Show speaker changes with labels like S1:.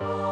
S1: Bye.